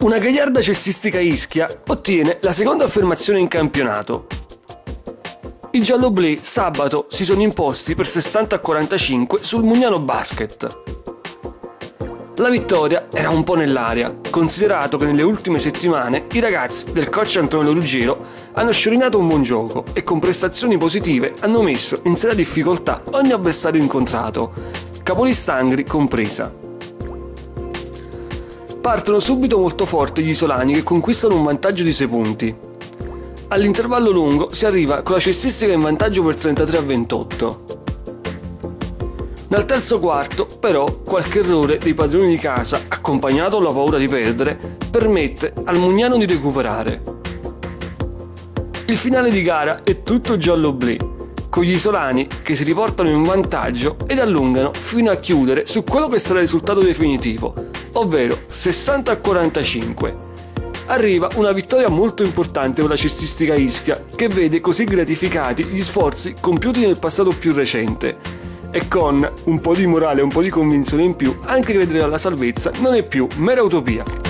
Una gagliarda cestistica Ischia ottiene la seconda affermazione in campionato. I gialloblu sabato si sono imposti per 60 a 45 sul Mugnano Basket. La vittoria era un po' nell'aria, considerato che nelle ultime settimane i ragazzi del coach Antonio Ruggero hanno sciorinato un buon gioco e con prestazioni positive hanno messo in seria difficoltà ogni avversario incontrato, Capolistangri compresa. Partono subito molto forti gli isolani che conquistano un vantaggio di 6 punti. All'intervallo lungo si arriva con la cestistica in vantaggio per 33 a 28. Nel terzo quarto, però, qualche errore dei padroni di casa, accompagnato dalla paura di perdere, permette al Mugnano di recuperare. Il finale di gara è tutto giallo-blu, con gli isolani che si riportano in vantaggio ed allungano fino a chiudere su quello che sarà il risultato definitivo, ovvero 60 a 45. Arriva una vittoria molto importante per la cestistica Ischia, che vede così gratificati gli sforzi compiuti nel passato più recente e con un po' di morale e un po' di convinzione in più, anche credere alla salvezza non è più mera utopia.